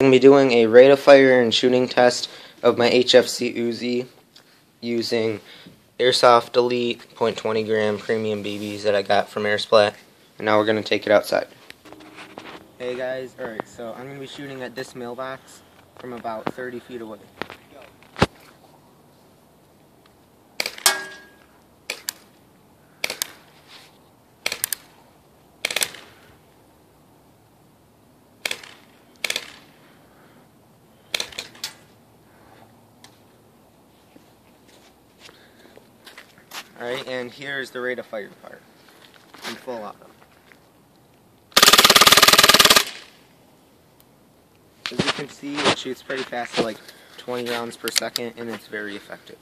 I'm going to be doing a rate of fire and shooting test of my HFC Uzi using Airsoft Elite .20 gram premium BBs that I got from Airsplat. And now we're going to take it outside. Hey guys, alright, so I'm going to be shooting at this mailbox from about 30 feet away. Alright, and here's the rate of fire part in full auto. As you can see, it shoots pretty fast, like 20 rounds per second, and it's very effective.